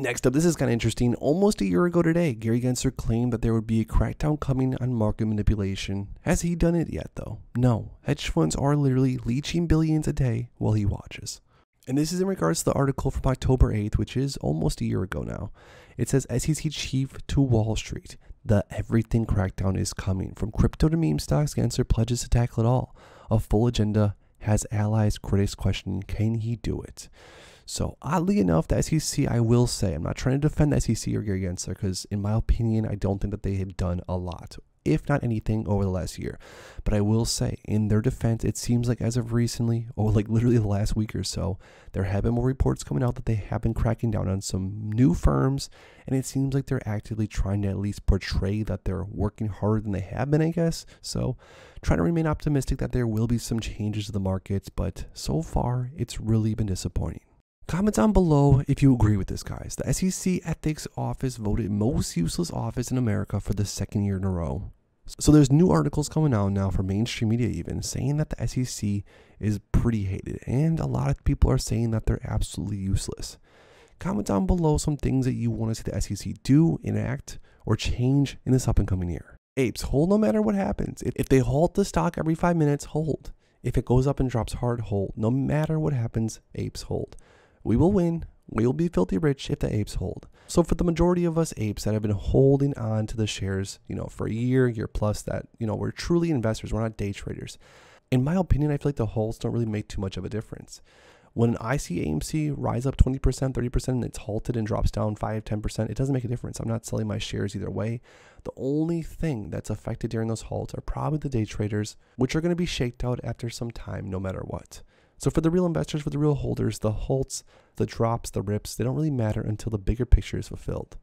Next up, this is kind of interesting. Almost a year ago today, Gary Gensler claimed that there would be a crackdown coming on market manipulation. Has he done it yet, though? No. Hedge funds are literally leeching billions a day while he watches. And this is in regards to the article from October 8th, which is almost a year ago now. It says SEC chief to Wall Street. The everything crackdown is coming. From crypto to meme stocks, Gensler pledges to tackle it all. A full agenda has allies, critics questioning, can he do it? So oddly enough, the SEC, I will say, I'm not trying to defend the SEC or Gary Gensler because, in my opinion, I don't think that they have done a lot, if not anything, over the last year. But I will say, in their defense, it seems like as of recently, or like literally the last week or so, there have been more reports coming out that they have been cracking down on some new firms, and it seems like they're actively trying to at least portray that they're working harder than they have been, I guess. So, trying to remain optimistic that there will be some changes to the markets, but so far, it's really been disappointing. Comment down below if you agree with this, guys. The SEC Ethics Office voted most useless office in America for the second year in a row. So there's new articles coming out now from mainstream media even saying that the SEC is pretty hated and a lot of people are saying that they're absolutely useless. Comment down below some things that you want to see the SEC do, enact, or change in this up and coming year. Apes, hold no matter what happens. If they halt the stock every five minutes, hold. If it goes up and drops hard, hold. No matter what happens, apes hold. We will win. We will be filthy rich if the apes hold. So for the majority of us apes that have been holding on to the shares, you know, for a year, year plus that, you know, we're truly investors, we're not day traders. In my opinion, I feel like the holds don't really make too much of a difference. When I see AMC rise up 20%, 30% and it's halted and drops down 5, 10%, it doesn't make a difference. I'm not selling my shares either way. The only thing that's affected during those halts are probably the day traders, which are going to be shaked out after some time no matter what. So for the real investors, for the real holders, the halts, the drops, the rips, they don't really matter until the bigger picture is fulfilled.